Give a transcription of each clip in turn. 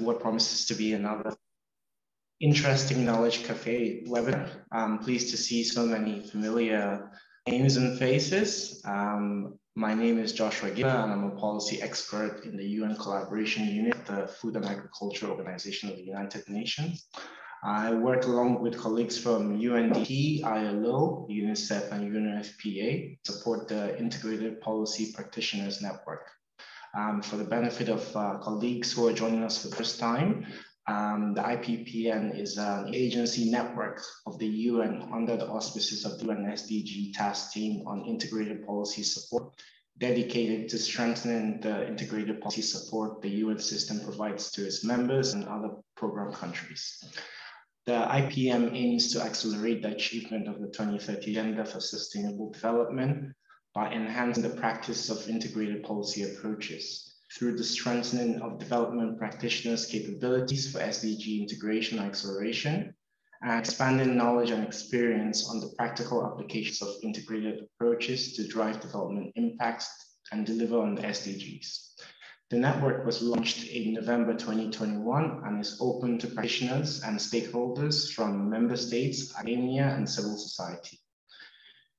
what promises to be another interesting Knowledge Cafe webinar. I'm pleased to see so many familiar names and faces. Um, my name is Joshua Gima, and I'm a policy expert in the UN Collaboration Unit, the Food and Agriculture Organization of the United Nations. I work along with colleagues from UNDP, ILO, UNICEF, and UNFPA to support the Integrated Policy Practitioners Network. Um, for the benefit of uh, colleagues who are joining us for the first time, um, the IPPN is an agency network of the UN under the auspices of the UN SDG task team on integrated policy support, dedicated to strengthening the integrated policy support the UN system provides to its members and other program countries. The IPPN aims to accelerate the achievement of the 2030 Agenda for Sustainable Development by enhancing the practice of integrated policy approaches through the strengthening of development practitioners' capabilities for SDG integration and acceleration, and expanding knowledge and experience on the practical applications of integrated approaches to drive development impacts and deliver on the SDGs. The network was launched in November 2021 and is open to practitioners and stakeholders from member states, academia, and civil society.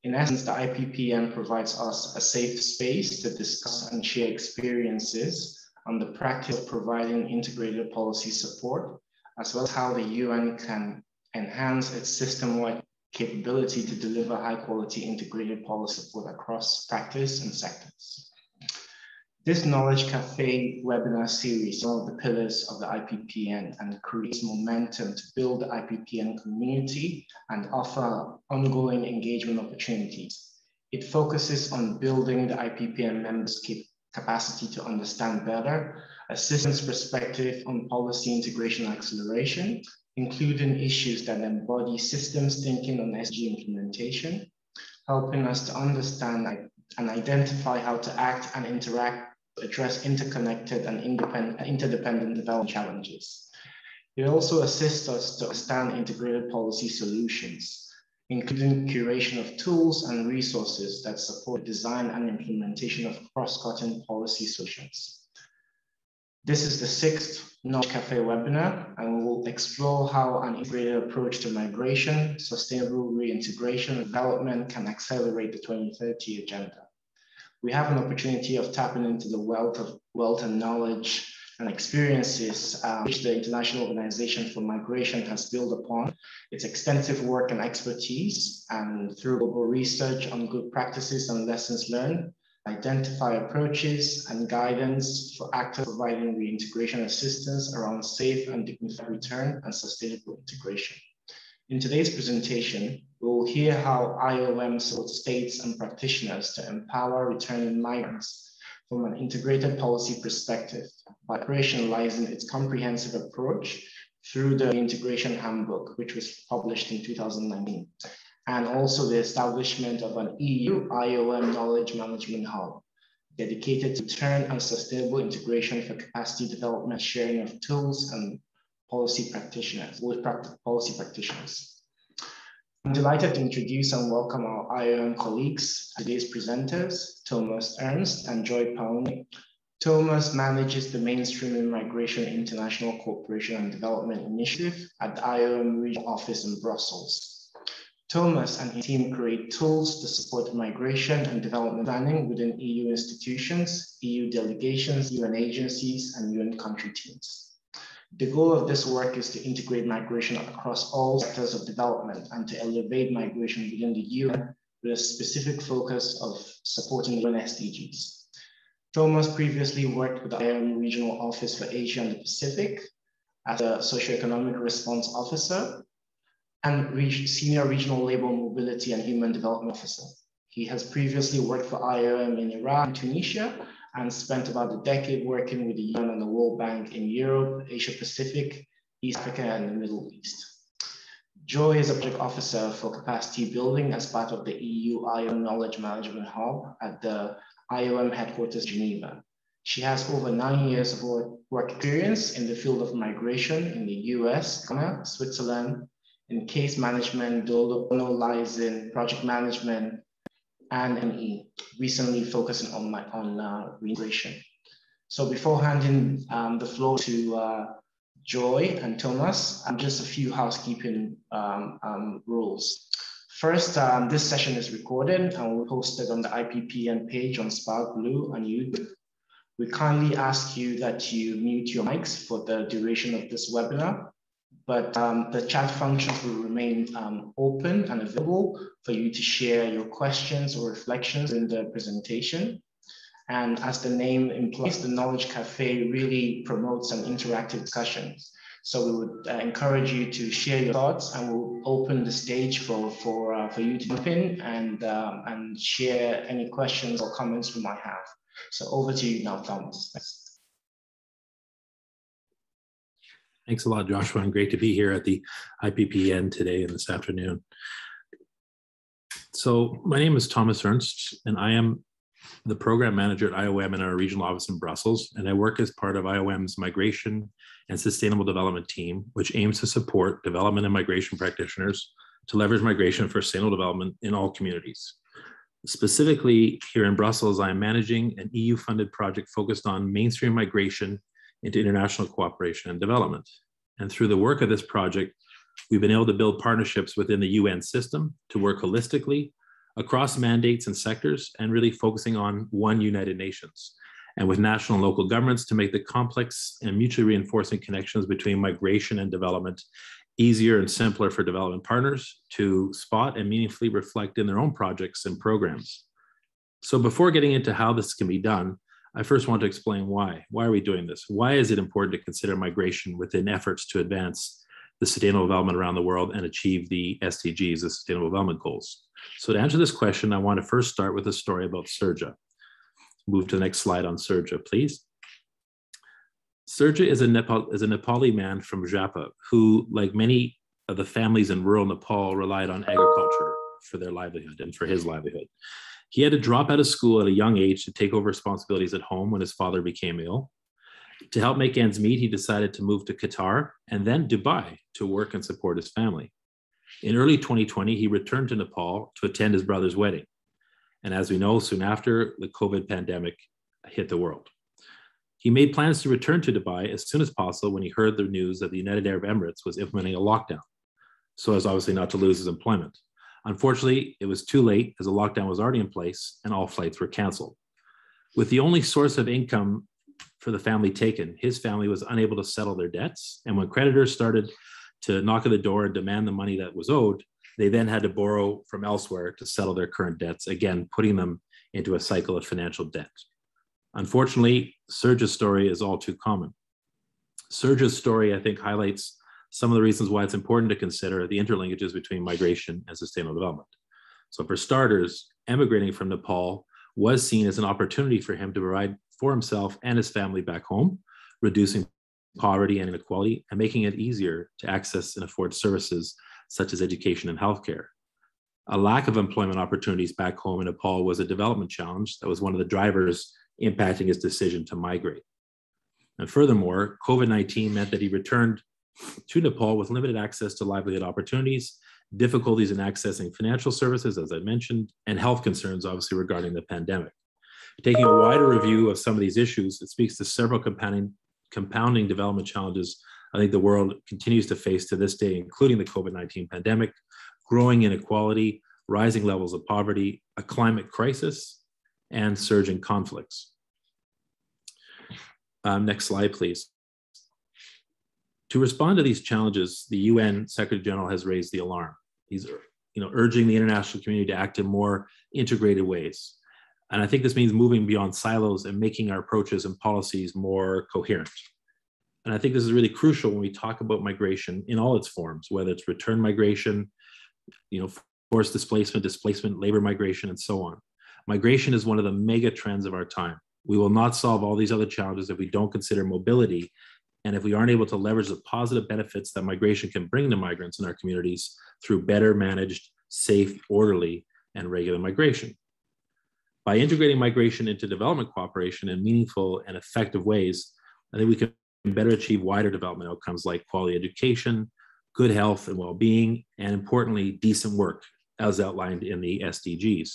In essence, the IPPN provides us a safe space to discuss and share experiences on the practice of providing integrated policy support, as well as how the UN can enhance its system-wide capability to deliver high quality integrated policy support across practice and sectors. This Knowledge Cafe webinar series is one of the pillars of the IPPN and creates momentum to build the IPPN community and offer ongoing engagement opportunities. It focuses on building the IPPN members' capacity to understand better, assistance perspective on policy integration and acceleration, including issues that embody systems thinking on SG implementation, helping us to understand and identify how to act and interact address interconnected and interdependent development challenges. It also assists us to understand integrated policy solutions, including curation of tools and resources that support design and implementation of cross-cutting policy solutions. This is the sixth Knowledge Cafe webinar, and we will explore how an integrated approach to migration, sustainable reintegration, and development can accelerate the 2030 agenda we have an opportunity of tapping into the wealth of wealth and knowledge and experiences um, which the International Organization for Migration has built upon its extensive work and expertise and through global research on good practices and lessons learned, identify approaches and guidance for actors providing reintegration assistance around safe and dignified return and sustainable integration. In today's presentation, we will hear how IOM supports states and practitioners to empower returning migrants from an integrated policy perspective by operationalizing its comprehensive approach through the Integration Handbook, which was published in 2019, and also the establishment of an EU IOM Knowledge Management Hub dedicated to return and sustainable integration for capacity development, sharing of tools and policy practitioners, with policy practitioners. I'm delighted to introduce and welcome our IOM colleagues, today's presenters, Thomas Ernst and Joy Pauni. Thomas manages the Mainstream Migration International Cooperation and Development Initiative at the IOM Regional Office in Brussels. Thomas and his team create tools to support migration and development planning within EU institutions, EU delegations, UN agencies, and UN country teams. The goal of this work is to integrate migration across all sectors of development and to elevate migration within the UN with a specific focus of supporting UN SDGs. Thomas previously worked with the IOM Regional Office for Asia and the Pacific as a socioeconomic response officer and senior regional labor mobility and human development officer. He has previously worked for IOM in Iraq and Tunisia and spent about a decade working with the UN and the World Bank in Europe, Asia Pacific, East Africa, and the Middle East. Joy is a project officer for capacity building as part of the EU IOM Knowledge Management Hub at the IOM headquarters, Geneva. She has over nine years of work experience in the field of migration in the US, Ghana, Switzerland, in case management, donor project management, and ME, recently focusing on, my, on uh, reintegration. So before handing um, the floor to uh, Joy and Thomas, um, just a few housekeeping um, um, rules. First, um, this session is recorded and will be posted on the IPPN page on SparkBlue and YouTube. We kindly ask you that you mute your mics for the duration of this webinar, but um, the chat functions will remain um, open and available for you to share your questions or reflections in the presentation. And as the name implies, the Knowledge Cafe really promotes an interactive discussions. So we would uh, encourage you to share your thoughts and we'll open the stage for, for, uh, for you to jump in and, um, and share any questions or comments you might have. So over to you now, Thomas. Thanks. Thanks a lot, Joshua, and great to be here at the IPPN today and this afternoon. So my name is Thomas Ernst, and I am the program manager at IOM in our regional office in Brussels, and I work as part of IOM's migration and sustainable development team, which aims to support development and migration practitioners to leverage migration for sustainable development in all communities. Specifically, here in Brussels, I am managing an EU funded project focused on mainstream migration into international cooperation and development. And through the work of this project, we've been able to build partnerships within the UN system to work holistically across mandates and sectors and really focusing on one United Nations and with national and local governments to make the complex and mutually reinforcing connections between migration and development easier and simpler for development partners to spot and meaningfully reflect in their own projects and programs. So before getting into how this can be done, I first want to explain why. Why are we doing this? Why is it important to consider migration within efforts to advance the sustainable development around the world and achieve the SDGs, the Sustainable Development Goals? So to answer this question, I want to first start with a story about Surja. Move to the next slide on Surja, please. Surja is a, Nepal, is a Nepali man from Jhapa who, like many of the families in rural Nepal, relied on agriculture for their livelihood and for his livelihood. He had to drop out of school at a young age to take over responsibilities at home when his father became ill. To help make ends meet, he decided to move to Qatar and then Dubai to work and support his family. In early 2020, he returned to Nepal to attend his brother's wedding. And as we know, soon after, the COVID pandemic hit the world. He made plans to return to Dubai as soon as possible when he heard the news that the United Arab Emirates was implementing a lockdown, so as obviously not to lose his employment. Unfortunately, it was too late as the lockdown was already in place and all flights were canceled. With the only source of income for the family taken, his family was unable to settle their debts. And when creditors started to knock at the door and demand the money that was owed, they then had to borrow from elsewhere to settle their current debts, again, putting them into a cycle of financial debt. Unfortunately, Serge's story is all too common. Serge's story, I think, highlights some of the reasons why it's important to consider the interlinkages between migration and sustainable development. So, for starters, emigrating from Nepal was seen as an opportunity for him to provide for himself and his family back home, reducing poverty and inequality, and making it easier to access and afford services such as education and healthcare. A lack of employment opportunities back home in Nepal was a development challenge that was one of the drivers impacting his decision to migrate. And furthermore, COVID 19 meant that he returned to Nepal with limited access to livelihood opportunities, difficulties in accessing financial services, as I mentioned, and health concerns, obviously, regarding the pandemic. Taking a wider review of some of these issues, it speaks to several compounding, compounding development challenges I think the world continues to face to this day, including the COVID 19 pandemic, growing inequality, rising levels of poverty, a climate crisis, and surging conflicts. Um, next slide, please. To respond to these challenges, the UN Secretary General has raised the alarm. He's you know, urging the international community to act in more integrated ways. And I think this means moving beyond silos and making our approaches and policies more coherent. And I think this is really crucial when we talk about migration in all its forms, whether it's return migration, you know, forced displacement, displacement, labor migration, and so on. Migration is one of the mega trends of our time. We will not solve all these other challenges if we don't consider mobility and if we aren't able to leverage the positive benefits that migration can bring to migrants in our communities through better managed, safe, orderly, and regular migration. By integrating migration into development cooperation in meaningful and effective ways, I think we can better achieve wider development outcomes like quality education, good health and well-being, and importantly, decent work, as outlined in the SDGs.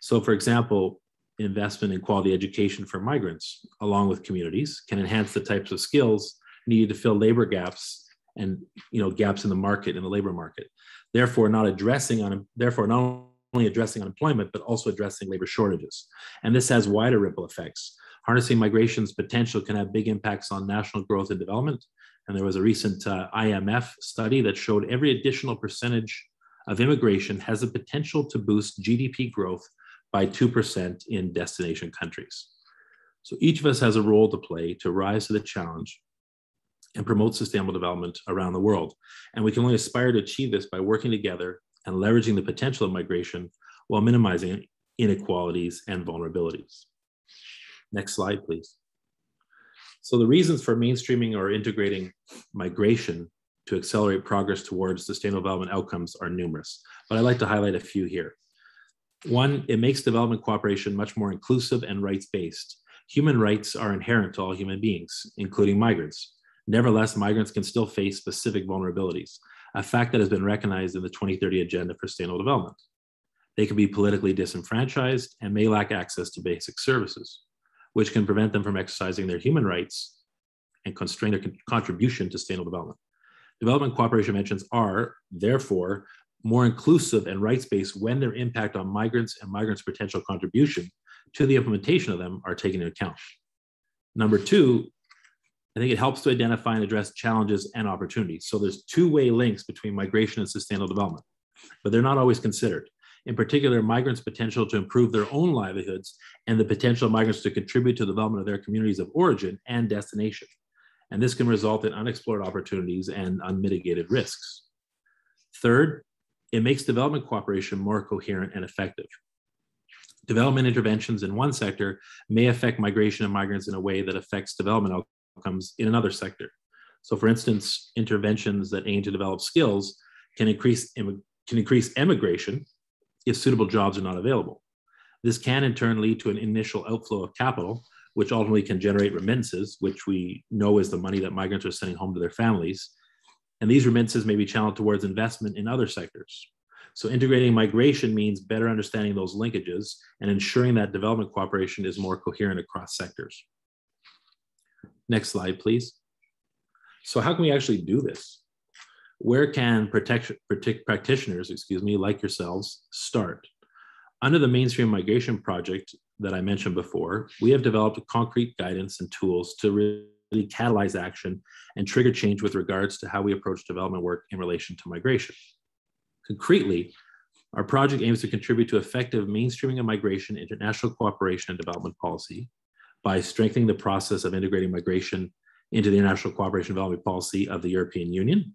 So for example, investment in quality education for migrants, along with communities, can enhance the types of skills needed to fill labor gaps and you know gaps in the market in the labor market. Therefore, not addressing on therefore not only addressing unemployment but also addressing labor shortages. And this has wider ripple effects. Harnessing migration's potential can have big impacts on national growth and development. And there was a recent uh, IMF study that showed every additional percentage of immigration has the potential to boost GDP growth by 2% in destination countries. So each of us has a role to play to rise to the challenge and promote sustainable development around the world. And we can only aspire to achieve this by working together and leveraging the potential of migration while minimizing inequalities and vulnerabilities. Next slide, please. So the reasons for mainstreaming or integrating migration to accelerate progress towards sustainable development outcomes are numerous, but I'd like to highlight a few here. One, it makes development cooperation much more inclusive and rights-based. Human rights are inherent to all human beings, including migrants. Nevertheless, migrants can still face specific vulnerabilities, a fact that has been recognized in the 2030 Agenda for Sustainable Development. They can be politically disenfranchised and may lack access to basic services, which can prevent them from exercising their human rights and constrain their con contribution to sustainable development. Development cooperation mentions are, therefore, more inclusive and rights-based when their impact on migrants and migrants' potential contribution to the implementation of them are taken into account. Number two, I think it helps to identify and address challenges and opportunities. So there's two-way links between migration and sustainable development, but they're not always considered. In particular, migrants' potential to improve their own livelihoods and the potential of migrants to contribute to the development of their communities of origin and destination. And this can result in unexplored opportunities and unmitigated risks. Third, it makes development cooperation more coherent and effective. Development interventions in one sector may affect migration of migrants in a way that affects development outcomes in another sector. So for instance, interventions that aim to develop skills can increase, can increase emigration if suitable jobs are not available. This can in turn lead to an initial outflow of capital, which ultimately can generate remittances, which we know is the money that migrants are sending home to their families. And these remittances may be channeled towards investment in other sectors. So integrating migration means better understanding those linkages and ensuring that development cooperation is more coherent across sectors. Next slide, please. So how can we actually do this? Where can practitioners, excuse me, like yourselves, start? Under the Mainstream Migration Project that I mentioned before, we have developed concrete guidance and tools to catalyze action and trigger change with regards to how we approach development work in relation to migration. Concretely, our project aims to contribute to effective mainstreaming of migration, international cooperation, and development policy by strengthening the process of integrating migration into the international cooperation development policy of the European Union,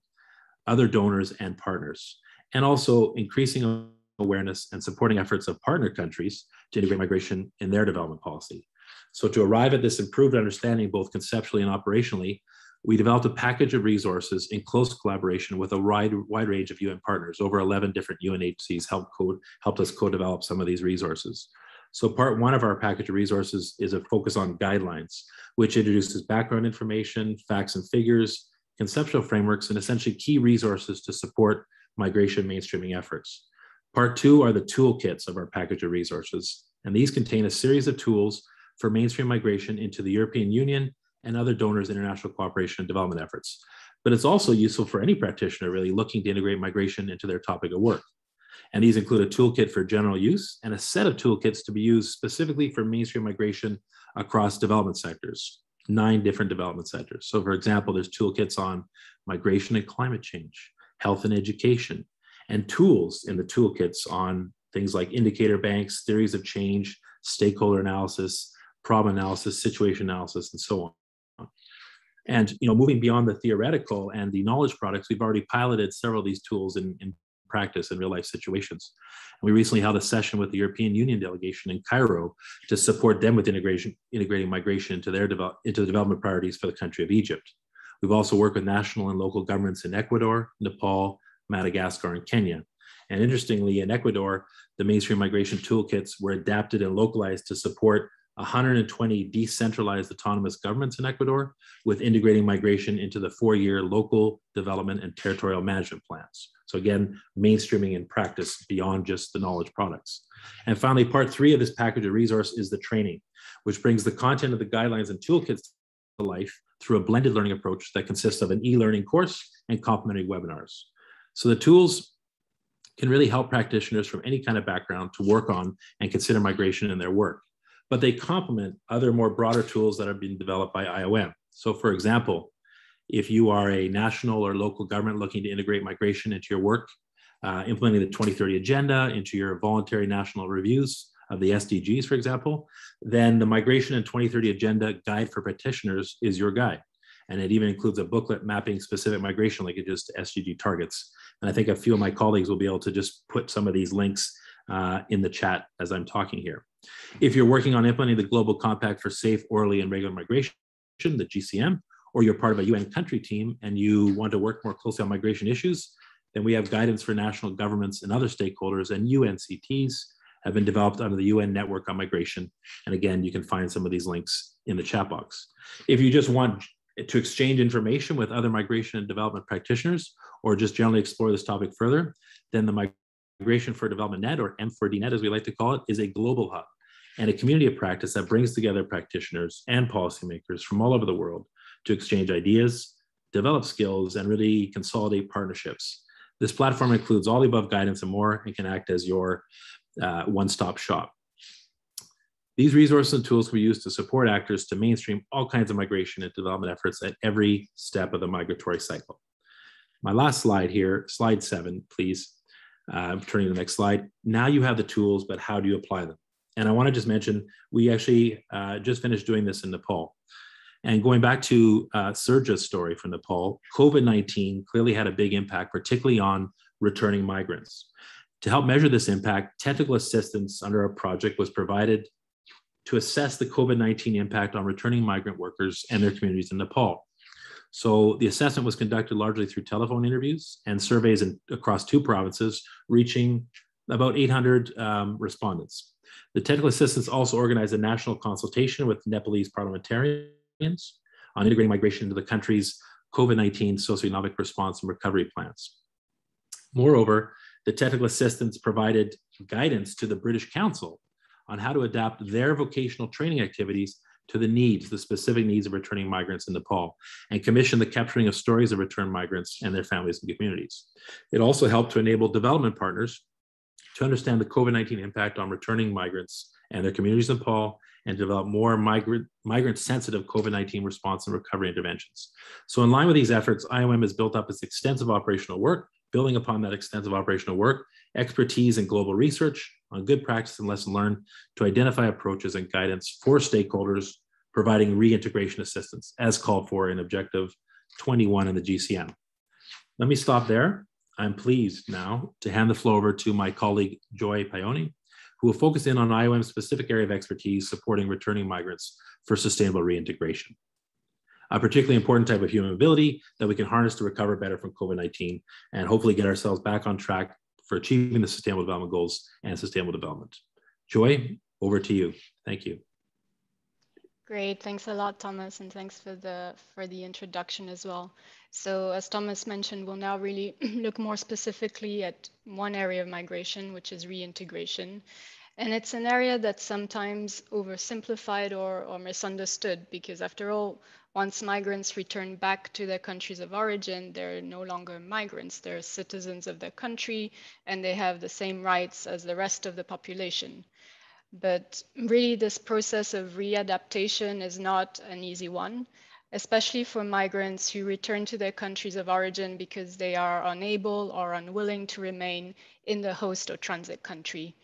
other donors, and partners, and also increasing awareness and supporting efforts of partner countries to integrate migration in their development policy. So to arrive at this improved understanding, both conceptually and operationally, we developed a package of resources in close collaboration with a wide, wide range of UN partners. Over 11 different UN agencies helped, code, helped us co-develop some of these resources. So part one of our package of resources is a focus on guidelines, which introduces background information, facts and figures, conceptual frameworks, and essentially key resources to support migration mainstreaming efforts. Part two are the toolkits of our package of resources, and these contain a series of tools for mainstream migration into the European Union and other donors' international cooperation and development efforts. But it's also useful for any practitioner really looking to integrate migration into their topic of work. And these include a toolkit for general use and a set of toolkits to be used specifically for mainstream migration across development sectors, nine different development sectors. So for example, there's toolkits on migration and climate change, health and education, and tools in the toolkits on things like indicator banks, theories of change, stakeholder analysis, problem analysis, situation analysis, and so on. And you know, moving beyond the theoretical and the knowledge products, we've already piloted several of these tools in, in practice in real life situations. And we recently held a session with the European Union delegation in Cairo to support them with integration, integrating migration into their develop, into the development priorities for the country of Egypt. We've also worked with national and local governments in Ecuador, Nepal, Madagascar, and Kenya. And interestingly, in Ecuador, the mainstream migration toolkits were adapted and localized to support 120 decentralized autonomous governments in Ecuador, with integrating migration into the four year local development and territorial management plans. So, again, mainstreaming in practice beyond just the knowledge products. And finally, part three of this package of resource is the training, which brings the content of the guidelines and toolkits to life through a blended learning approach that consists of an e learning course and complementary webinars. So, the tools can really help practitioners from any kind of background to work on and consider migration in their work but they complement other more broader tools that have been developed by IOM. So for example, if you are a national or local government looking to integrate migration into your work, uh, implementing the 2030 agenda into your voluntary national reviews of the SDGs, for example, then the Migration and 2030 Agenda Guide for Practitioners is your guide. And it even includes a booklet mapping specific migration linkages to SDG targets. And I think a few of my colleagues will be able to just put some of these links uh, in the chat as I'm talking here. If you're working on implementing the Global Compact for Safe, Orderly, and Regular Migration, the GCM, or you're part of a UN country team and you want to work more closely on migration issues, then we have guidance for national governments and other stakeholders, and UNCTs have been developed under the UN Network on Migration. And again, you can find some of these links in the chat box. If you just want to exchange information with other migration and development practitioners, or just generally explore this topic further, then the Migration for Development Net, or M4D Net as we like to call it, is a global hub and a community of practice that brings together practitioners and policymakers from all over the world to exchange ideas, develop skills, and really consolidate partnerships. This platform includes all the above guidance and more and can act as your uh, one-stop shop. These resources and tools can be used to support actors to mainstream all kinds of migration and development efforts at every step of the migratory cycle. My last slide here, slide seven, please, uh, turning to the next slide. Now you have the tools, but how do you apply them? And I want to just mention, we actually uh, just finished doing this in Nepal. And going back to uh, story from Nepal, COVID 19 clearly had a big impact, particularly on returning migrants. To help measure this impact, technical assistance under a project was provided to assess the COVID 19 impact on returning migrant workers and their communities in Nepal. So the assessment was conducted largely through telephone interviews and surveys in, across two provinces, reaching about 800 um, respondents. The technical assistance also organized a national consultation with Nepalese parliamentarians on integrating migration into the country's COVID-19 socioeconomic response and recovery plans. Moreover, the technical assistance provided guidance to the British Council on how to adapt their vocational training activities to the needs, the specific needs of returning migrants in Nepal, and commissioned the capturing of stories of returned migrants and their families and communities. It also helped to enable development partners to understand the COVID 19 impact on returning migrants and their communities in Nepal and develop more migrant, migrant sensitive COVID 19 response and recovery interventions. So, in line with these efforts, IOM has built up its extensive operational work, building upon that extensive operational work, expertise in global research on good practice and lesson learned to identify approaches and guidance for stakeholders providing reintegration assistance as called for in Objective 21 in the GCM. Let me stop there I'm pleased now to hand the floor over to my colleague Joy Paioni, who will focus in on IOM's specific area of expertise supporting returning migrants for sustainable reintegration. A particularly important type of human mobility that we can harness to recover better from COVID-19 and hopefully get ourselves back on track for achieving the sustainable development goals and sustainable development. Joy, over to you. Thank you. Great, thanks a lot, Thomas, and thanks for the for the introduction as well. So as Thomas mentioned, we'll now really look more specifically at one area of migration, which is reintegration. And it's an area that's sometimes oversimplified or, or misunderstood because after all, once migrants return back to their countries of origin, they're no longer migrants, they're citizens of their country and they have the same rights as the rest of the population. But really, this process of readaptation is not an easy one, especially for migrants who return to their countries of origin because they are unable or unwilling to remain in the host or transit country.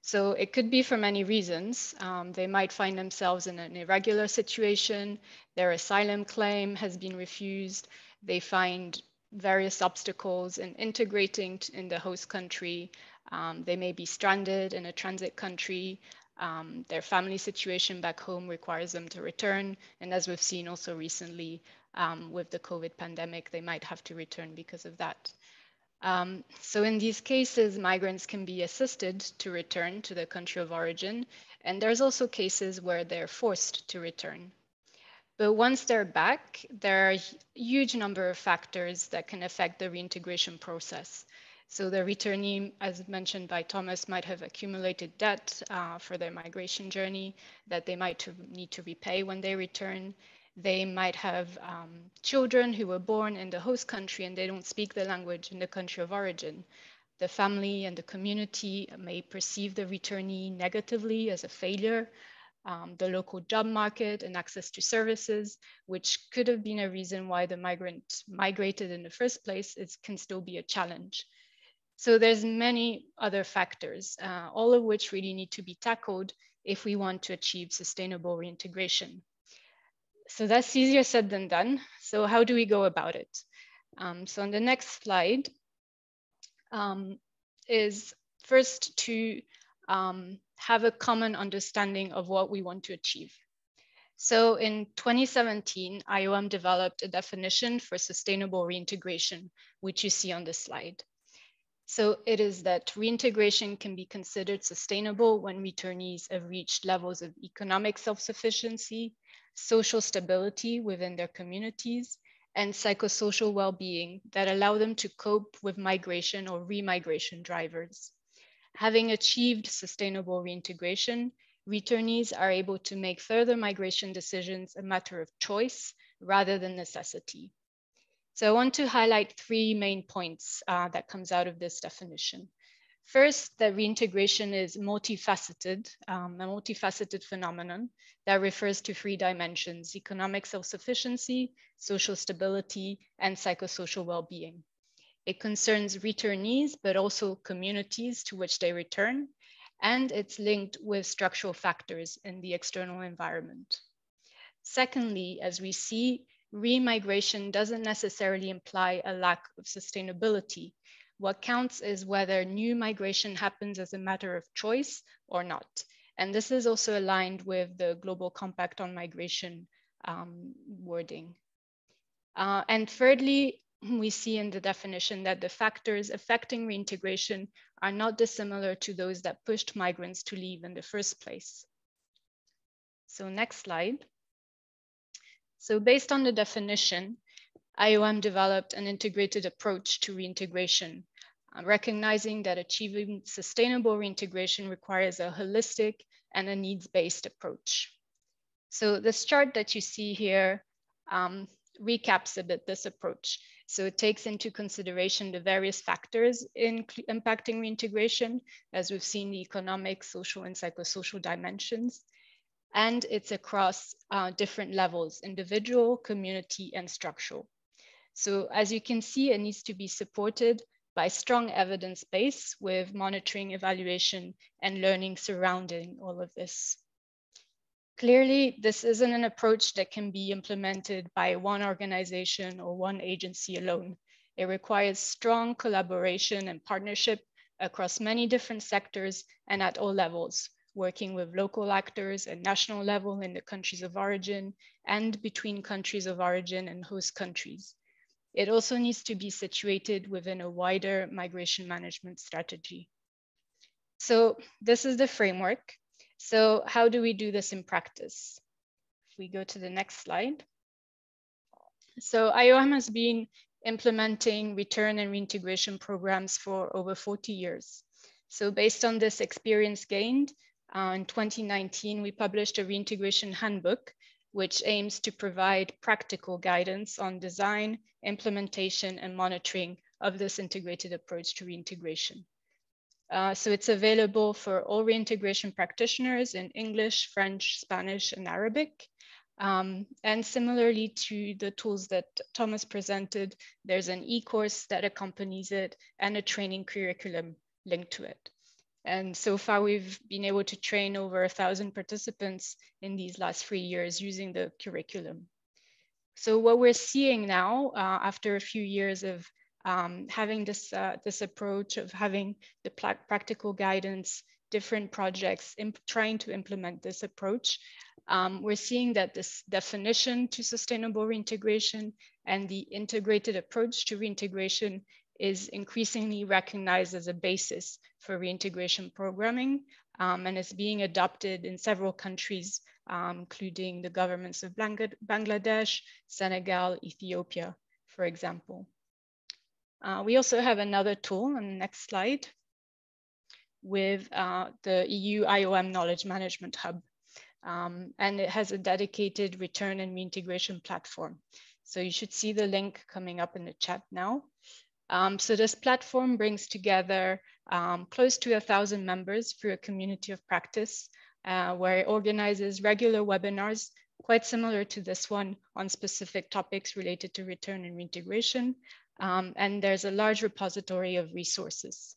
So it could be for many reasons. Um, they might find themselves in an irregular situation, their asylum claim has been refused, they find various obstacles in integrating in the host country, um, they may be stranded in a transit country. Um, their family situation back home requires them to return. And as we've seen also recently um, with the COVID pandemic, they might have to return because of that. Um, so in these cases, migrants can be assisted to return to the country of origin. And there's also cases where they're forced to return. But once they're back, there are a huge number of factors that can affect the reintegration process. So the returnee, as mentioned by Thomas, might have accumulated debt uh, for their migration journey that they might need to repay when they return. They might have um, children who were born in the host country and they don't speak the language in the country of origin. The family and the community may perceive the returnee negatively as a failure. Um, the local job market and access to services, which could have been a reason why the migrant migrated in the first place, can still be a challenge. So there's many other factors, uh, all of which really need to be tackled if we want to achieve sustainable reintegration. So that's easier said than done. So how do we go about it? Um, so on the next slide um, is first to um, have a common understanding of what we want to achieve. So in 2017, IOM developed a definition for sustainable reintegration, which you see on the slide. So it is that reintegration can be considered sustainable when returnees have reached levels of economic self-sufficiency, social stability within their communities, and psychosocial well-being that allow them to cope with migration or remigration drivers. Having achieved sustainable reintegration, returnees are able to make further migration decisions a matter of choice rather than necessity. So I want to highlight three main points uh, that comes out of this definition. First, that reintegration is multifaceted, um, a multifaceted phenomenon that refers to three dimensions, economic self-sufficiency, social stability, and psychosocial well-being. It concerns returnees, but also communities to which they return, and it's linked with structural factors in the external environment. Secondly, as we see, remigration doesn't necessarily imply a lack of sustainability, what counts is whether new migration happens as a matter of choice or not. And this is also aligned with the Global Compact on Migration um, wording. Uh, and thirdly, we see in the definition that the factors affecting reintegration are not dissimilar to those that pushed migrants to leave in the first place. So next slide. So based on the definition, IOM developed an integrated approach to reintegration uh, recognizing that achieving sustainable reintegration requires a holistic and a needs-based approach. So this chart that you see here um, recaps a bit this approach. So it takes into consideration the various factors in impacting reintegration, as we've seen the economic, social, and psychosocial dimensions. And it's across uh, different levels, individual, community, and structural. So as you can see, it needs to be supported by strong evidence base with monitoring, evaluation, and learning surrounding all of this. Clearly, this isn't an approach that can be implemented by one organization or one agency alone. It requires strong collaboration and partnership across many different sectors and at all levels, working with local actors at national level in the countries of origin and between countries of origin and host countries. It also needs to be situated within a wider migration management strategy. So this is the framework. So how do we do this in practice? If we go to the next slide. So IOM has been implementing return and reintegration programs for over 40 years. So based on this experience gained, uh, in 2019, we published a reintegration handbook which aims to provide practical guidance on design, implementation, and monitoring of this integrated approach to reintegration. Uh, so it's available for all reintegration practitioners in English, French, Spanish, and Arabic. Um, and similarly to the tools that Thomas presented, there's an e-course that accompanies it and a training curriculum linked to it. And so far, we've been able to train over a thousand participants in these last three years using the curriculum. So what we're seeing now, uh, after a few years of um, having this, uh, this approach of having the practical guidance, different projects, trying to implement this approach, um, we're seeing that this definition to sustainable reintegration and the integrated approach to reintegration is increasingly recognized as a basis for reintegration programming um, and is being adopted in several countries, um, including the governments of Bangladesh, Senegal, Ethiopia, for example. Uh, we also have another tool on the next slide with uh, the EU IOM Knowledge Management Hub. Um, and it has a dedicated return and reintegration platform. So you should see the link coming up in the chat now. Um, so this platform brings together um, close to a thousand members through a community of practice uh, where it organizes regular webinars quite similar to this one on specific topics related to return and reintegration. Um, and there's a large repository of resources.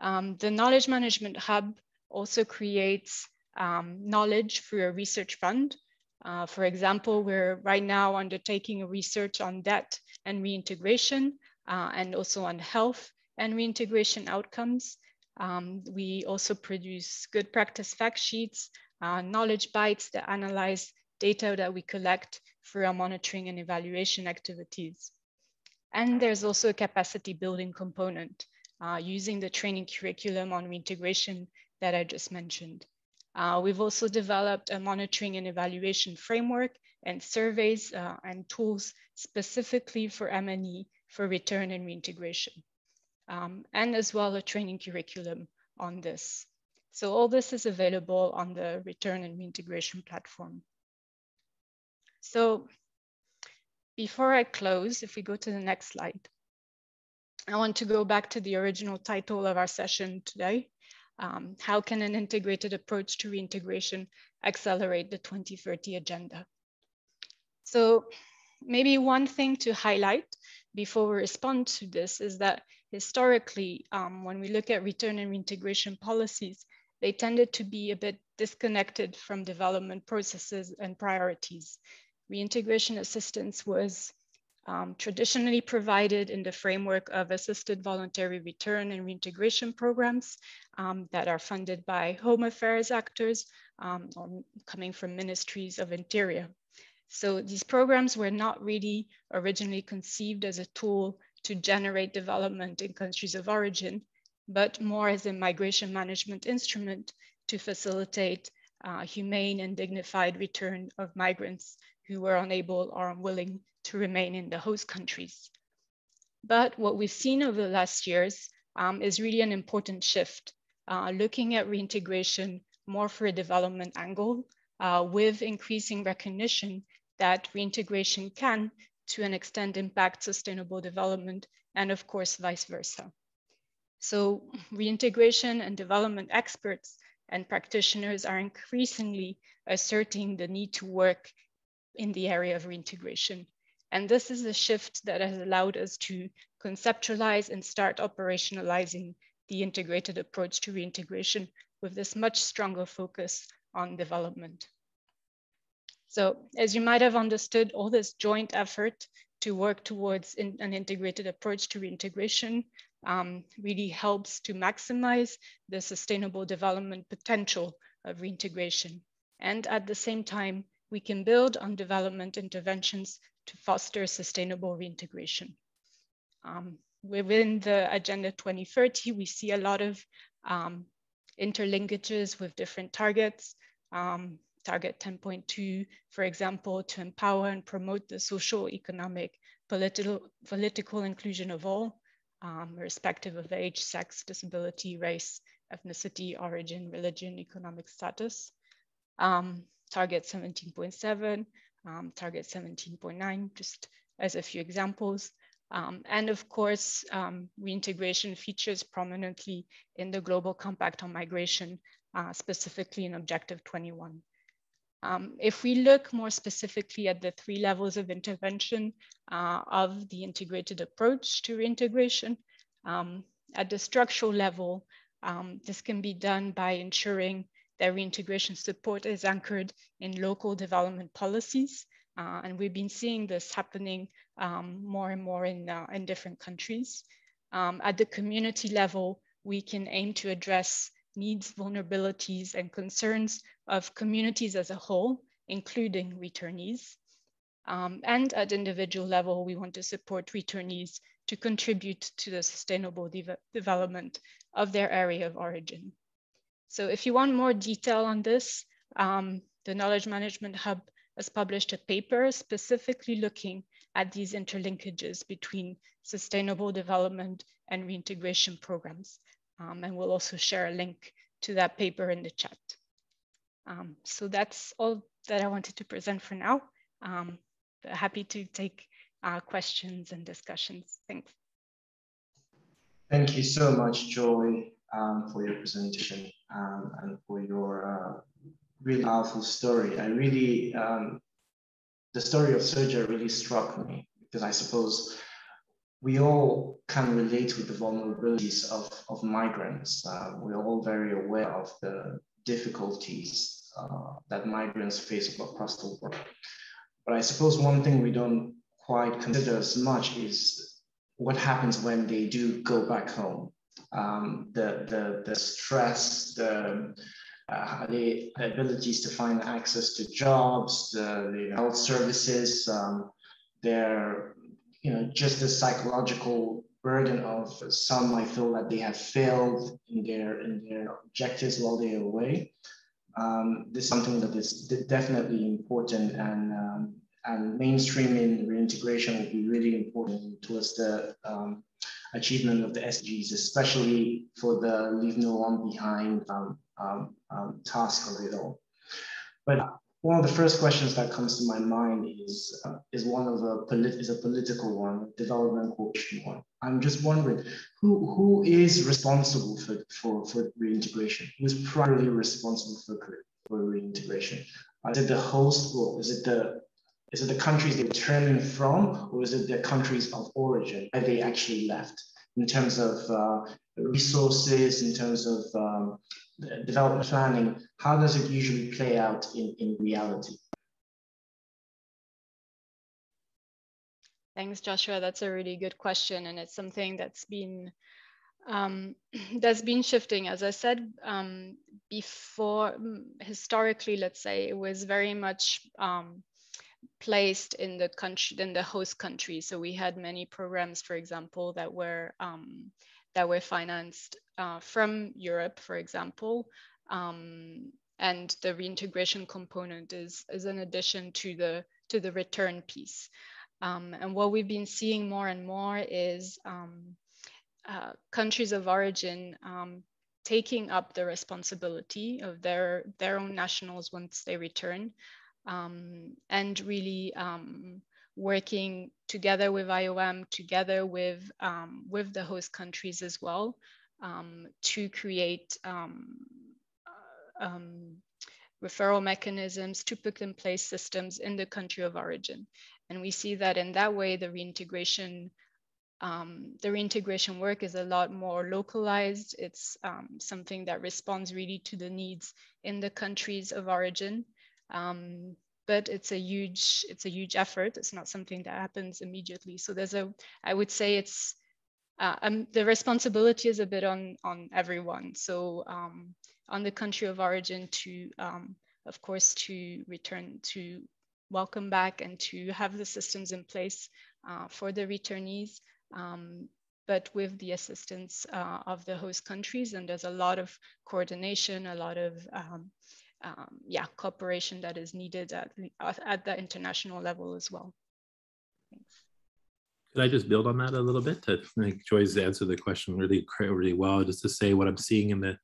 Um, the Knowledge Management Hub also creates um, knowledge through a research fund. Uh, for example, we're right now undertaking a research on debt and reintegration uh, and also on health and reintegration outcomes. Um, we also produce good practice fact sheets, uh, knowledge bites that analyze data that we collect through our monitoring and evaluation activities. And there's also a capacity building component uh, using the training curriculum on reintegration that I just mentioned. Uh, we've also developed a monitoring and evaluation framework and surveys uh, and tools specifically for M&E for return and reintegration, um, and as well a training curriculum on this. So all this is available on the return and reintegration platform. So before I close, if we go to the next slide, I want to go back to the original title of our session today. Um, how can an integrated approach to reintegration accelerate the 2030 agenda? So maybe one thing to highlight before we respond to this is that historically, um, when we look at return and reintegration policies, they tended to be a bit disconnected from development processes and priorities. Reintegration assistance was um, traditionally provided in the framework of assisted voluntary return and reintegration programs um, that are funded by home affairs actors um, or coming from ministries of interior. So these programs were not really originally conceived as a tool to generate development in countries of origin, but more as a migration management instrument to facilitate uh, humane and dignified return of migrants who were unable or unwilling to remain in the host countries. But what we've seen over the last years um, is really an important shift, uh, looking at reintegration more for a development angle uh, with increasing recognition that reintegration can, to an extent, impact sustainable development, and of course, vice versa. So reintegration and development experts and practitioners are increasingly asserting the need to work in the area of reintegration. And this is a shift that has allowed us to conceptualize and start operationalizing the integrated approach to reintegration with this much stronger focus on development. So as you might have understood, all this joint effort to work towards in, an integrated approach to reintegration um, really helps to maximize the sustainable development potential of reintegration. And at the same time, we can build on development interventions to foster sustainable reintegration. Um, within the Agenda 2030, we see a lot of um, interlinkages with different targets. Um, target 10.2, for example, to empower and promote the social, economic, political, political inclusion of all, um, irrespective of age, sex, disability, race, ethnicity, origin, religion, economic status. Um, target 17.7, um, target 17.9, just as a few examples. Um, and of course, um, reintegration features prominently in the Global Compact on Migration, uh, specifically in Objective 21. Um, if we look more specifically at the three levels of intervention uh, of the integrated approach to reintegration, um, at the structural level, um, this can be done by ensuring that reintegration support is anchored in local development policies. Uh, and we've been seeing this happening um, more and more in, uh, in different countries. Um, at the community level, we can aim to address needs, vulnerabilities, and concerns of communities as a whole, including returnees. Um, and at individual level, we want to support returnees to contribute to the sustainable de development of their area of origin. So if you want more detail on this, um, the Knowledge Management Hub has published a paper specifically looking at these interlinkages between sustainable development and reintegration programs. Um, and we'll also share a link to that paper in the chat. Um, so that's all that I wanted to present for now. Um, happy to take uh, questions and discussions. Thanks. Thank you so much, Joy, um, for your presentation um, and for your uh, really powerful story. I really, um, the story of Sergio really struck me because I suppose we all can relate with the vulnerabilities of, of migrants. Uh, we're all very aware of the difficulties uh, that migrants face across the world. But I suppose one thing we don't quite consider as much is what happens when they do go back home. Um, the, the, the stress, the, uh, the abilities to find access to jobs, the, the health services, um, their, you know, just the psychological burden of some might feel that they have failed in their in their objectives while they're away. Um, this is something that is definitely important and um, and mainstreaming reintegration will be really important towards the um, achievement of the SDGs, especially for the leave no one behind um, um, um, task of it all. But one of the first questions that comes to my mind is uh, is one of a polit- is a political one, development cooperation one. I'm just wondering who who is responsible for for, for reintegration? Who is primarily responsible for for reintegration? Is it the host or is it the is it the countries they're returning from, or is it the countries of origin where they actually left? In terms of uh, resources, in terms of um, development planning, how does it usually play out in, in reality? Thanks, Joshua. That's a really good question, and it's something that's been um, that's been shifting. As I said um, before, historically, let's say it was very much um, placed in the country in the host country. So we had many programs, for example, that were um, that were financed uh, from Europe, for example. Um, and the reintegration component is, is an addition to the to the return piece. Um, and what we've been seeing more and more is um, uh, countries of origin um, taking up the responsibility of their their own nationals once they return um, and really um, working together with IOM, together with, um, with the host countries as well, um, to create um, uh, um, referral mechanisms, to put in place systems in the country of origin. And we see that in that way, the reintegration um, the reintegration work is a lot more localized. It's um, something that responds really to the needs in the countries of origin. Um, but it's a huge it's a huge effort. It's not something that happens immediately. So there's a I would say it's uh, um, the responsibility is a bit on on everyone. So um, on the country of origin to um, of course to return to welcome back and to have the systems in place uh, for the returnees. Um, but with the assistance uh, of the host countries. And there's a lot of coordination, a lot of um, yeah, cooperation that is needed at, at the international level as well. Thanks. Could I just build on that a little bit? I think Joy's answered the question really, really well. Just to say what I'm seeing in the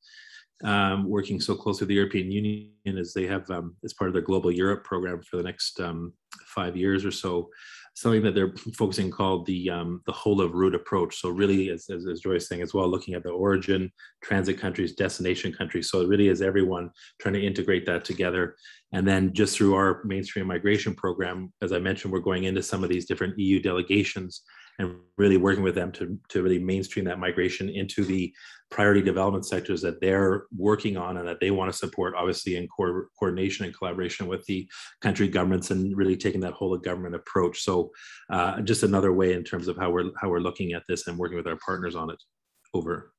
um, working so close with the European Union is they have, um, as part of their Global Europe program for the next um, five years or so, something that they're focusing called the um, the whole of route approach. So really, as, as, as Joy is saying as well, looking at the origin, transit countries, destination countries. So it really is everyone trying to integrate that together. And then just through our mainstream migration program, as I mentioned, we're going into some of these different EU delegations and really working with them to, to really mainstream that migration into the priority development sectors that they're working on and that they want to support, obviously in co- coordination and collaboration with the country governments and really taking that whole of government approach. So uh, just another way in terms of how we're how we're looking at this and working with our partners on it. Over.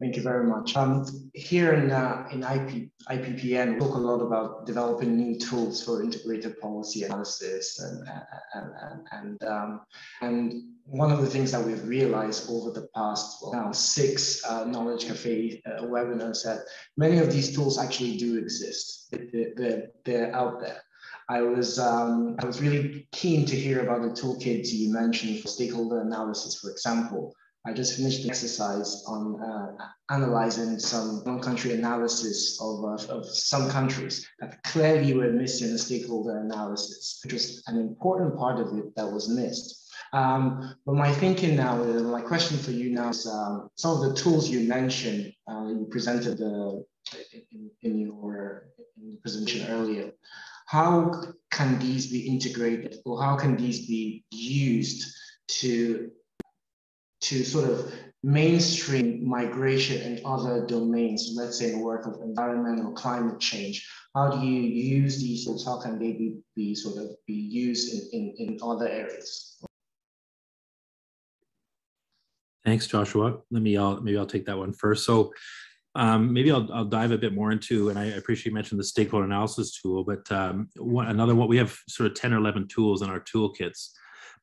Thank you very much. Um, here in, uh, in IP, IPPN, we talk a lot about developing new tools for integrated policy analysis and, and, and, and, um, and one of the things that we've realized over the past well, now six uh, Knowledge Cafe uh, webinars that many of these tools actually do exist. They're, they're, they're out there. I was um, I was really keen to hear about the toolkits you mentioned for stakeholder analysis, for example. I just finished the exercise on uh, analyzing some non-country analysis of, uh, of some countries that clearly were missing the stakeholder analysis, which was an important part of it that was missed. Um, but my thinking now, uh, my question for you now is um, some of the tools you mentioned, uh, you presented the, in, in, your in the presentation earlier. How can these be integrated or how can these be used to to sort of mainstream migration and other domains, let's say the work of environment or climate change? How do you use these tools? How can they be, be sort of be used in, in, in other areas? Thanks, Joshua. Let me, I'll, maybe I'll take that one first. So um, maybe I'll, I'll, dive a bit more into, and I appreciate you mentioned the stakeholder analysis tool, but um, one, another one, we have sort of 10 or 11 tools in our toolkits.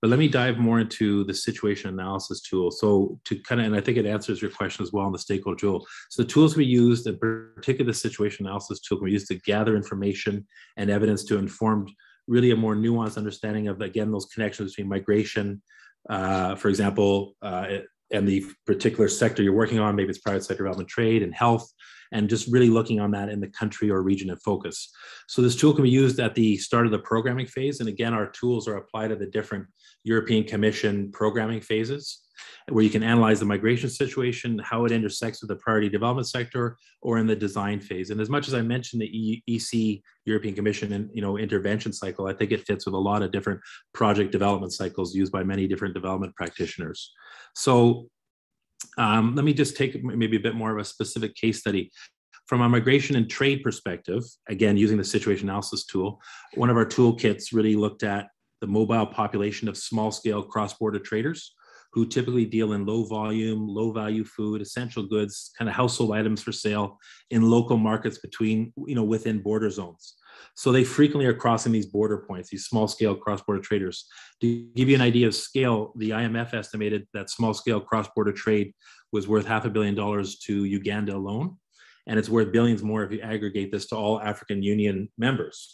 But let me dive more into the situation analysis tool. So to kind of, and I think it answers your question as well on the stakeholder tool. So the tools we used, in particular the situation analysis tool, we used to gather information and evidence to inform really a more nuanced understanding of, again, those connections between migration, uh, for example, uh, and the particular sector you're working on, maybe it's private sector development, trade and health, and just really looking on that in the country or region of focus. So this tool can be used at the start of the programming phase. And again, our tools are applied to the different European Commission programming phases where you can analyze the migration situation, how it intersects with the priority development sector, or in the design phase. And as much as I mentioned the EC European Commission and you know intervention cycle, I think it fits with a lot of different project development cycles used by many different development practitioners. So um, let me just take maybe a bit more of a specific case study. From a migration and trade perspective, again, using the situation analysis tool, one of our toolkits really looked at the mobile population of small scale cross border traders who typically deal in low volume, low value food, essential goods, kind of household items for sale in local markets between, you know, within border zones. So they frequently are crossing these border points, these small scale cross border traders. To give you an idea of scale, the IMF estimated that small scale cross border trade was worth half a billion dollars to Uganda alone. And it's worth billions more if you aggregate this to all African Union members.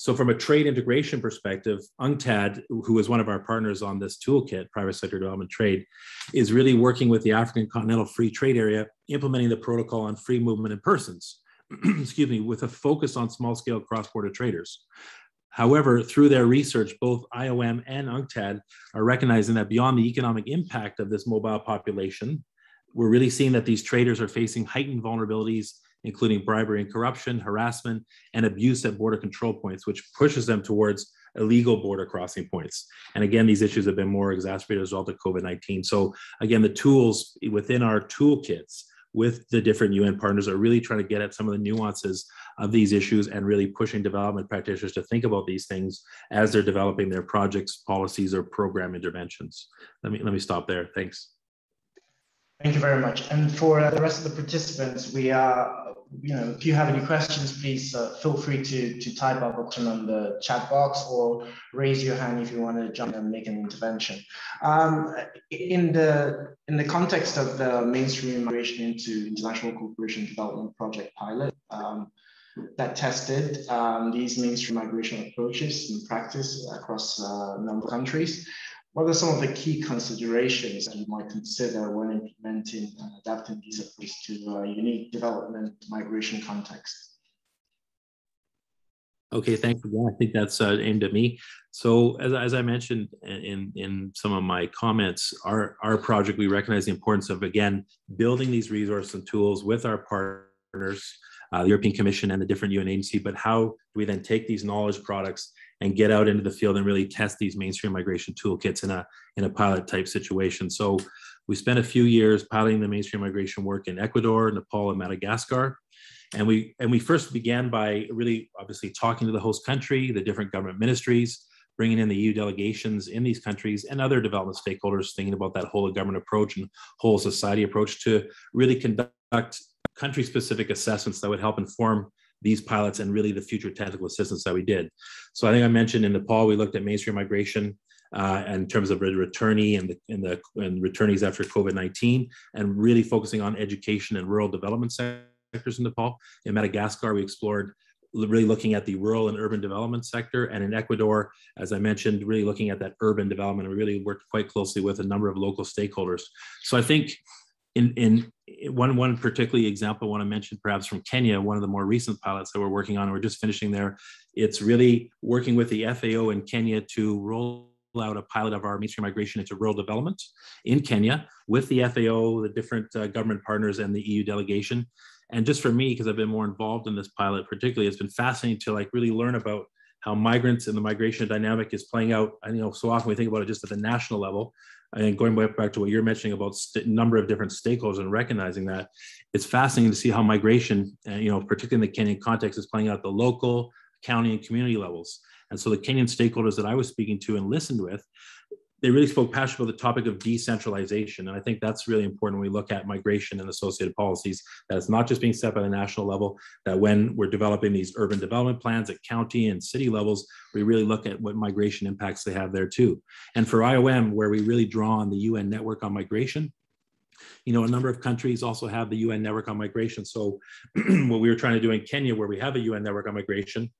So from a trade integration perspective, UNCTAD, who is one of our partners on this toolkit, private sector development trade, is really working with the African Continental Free Trade Area, implementing the protocol on free movement in persons. excuse me, with a focus on small scale cross border traders. However, through their research, both IOM and UNCTAD are recognizing that beyond the economic impact of this mobile population, we're really seeing that these traders are facing heightened vulnerabilities, including bribery and corruption, harassment, and abuse at border control points, which pushes them towards illegal border crossing points. And again, these issues have been more exacerbated as a result of COVID 19. So, again, the tools within our toolkits with the different UN partners are really trying to get at some of the nuances of these issues and really pushing development practitioners to think about these things as they're developing their projects, policies, or program interventions. Let me let me stop there. Thanks. Thank you very much. And for uh, the rest of the participants, we are, you know, if you have any questions, please uh, feel free to, to type up question on the chat box or raise your hand if you want to jump and make an intervention. Um, in the in the context of the mainstream migration into international cooperation development project pilot, um, that tested um, these mainstream migration approaches in practice across uh, a number of countries. What are some of the key considerations that you might consider when implementing and adapting these approaches to a unique development migration context? Okay, thanks again. I think that's uh, aimed at me. So as, as I mentioned in, in some of my comments, our, our project, we recognize the importance of, again, building these resources and tools with our partners, uh, the European Commission and the different UN agency, but how do we then take these knowledge products and get out into the field and really test these mainstream migration toolkits in a in a pilot type situation. So we spent a few years piloting the mainstream migration work in Ecuador, Nepal, and Madagascar. And we and we first began by really obviously talking to the host country, the different government ministries, bringing in the EU delegations in these countries and other development stakeholders, thinking about that whole government approach and whole society approach to really conduct country specific assessments that would help inform these pilots and really the future technical assistance that we did. So I think I mentioned in Nepal, we looked at mainstream migration uh, in terms of the returnee and the, and the and returnees after COVID-19 and really focusing on education and rural development sectors in Nepal. In Madagascar, we explored really looking at the rural and urban development sector. And in Ecuador, as I mentioned, really looking at that urban development. We really worked quite closely with a number of local stakeholders. So I think in, in one, one particularly example I want to mention perhaps from Kenya, one of the more recent pilots that we're working on, we're just finishing there. It's really working with the FAO in Kenya to roll out a pilot of our mainstream migration into rural development in Kenya with the FAO, the different uh, government partners and the EU delegation. And just for me, because I've been more involved in this pilot, particularly, it's been fascinating to like really learn about how migrants and the migration dynamic is playing out. I you know so often we think about it just at the national level, and going back to what you're mentioning about a number of different stakeholders and recognizing that, it's fascinating to see how migration, uh, you know, particularly in the Kenyan context, is playing out at the local, county, and community levels. And so the Kenyan stakeholders that I was speaking to and listened with, they really spoke passionately about the topic of decentralization. And I think that's really important when we look at migration and associated policies, that it's not just being set by the national level, that when we're developing these urban development plans at county and city levels, we really look at what migration impacts they have there too. And for IOM, where we really draw on the UN network on migration, you know, a number of countries also have the UN network on migration. So what we were trying to do in Kenya, where we have a UN network on migration,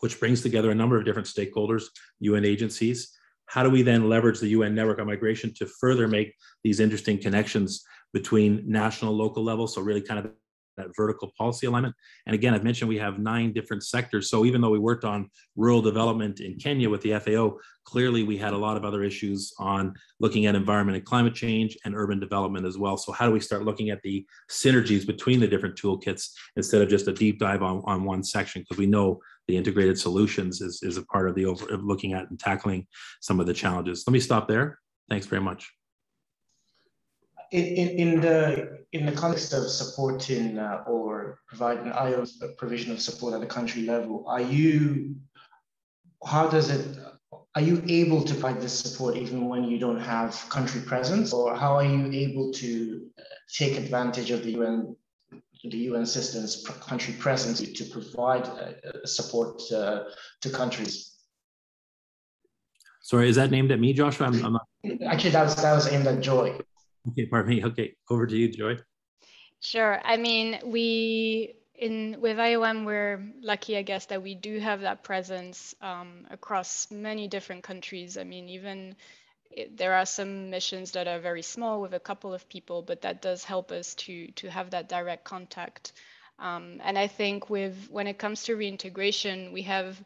which brings together a number of different stakeholders, UN agencies, how do we then leverage the UN network on migration to further make these interesting connections between national, local levels? So really kind of that vertical policy alignment. And again, I've mentioned we have nine different sectors. So even though we worked on rural development in Kenya with the FAO, clearly we had a lot of other issues on looking at environment and climate change and urban development as well. So how do we start looking at the synergies between the different toolkits instead of just a deep dive on, on one section? Because we know the integrated solutions is, is a part of the over of looking at and tackling some of the challenges. Let me stop there. Thanks very much. In, in, in the in the context of supporting uh, or providing IO provision of support at the country level, are you how does it are you able to provide this support even when you don't have country presence, or how are you able to uh, take advantage of the UN the UN system's country presence to provide uh, support uh, to countries. Sorry, is that named at me, Joshua? I'm, I'm not... Actually, that was that was aimed at Joy. Okay, pardon me. Okay, over to you, Joy. Sure. I mean, we in with IOM, we're lucky, I guess, that we do have that presence um, across many different countries. I mean, even it, there are some missions that are very small with a couple of people, but that does help us to to have that direct contact. Um, and I think with when it comes to reintegration, we have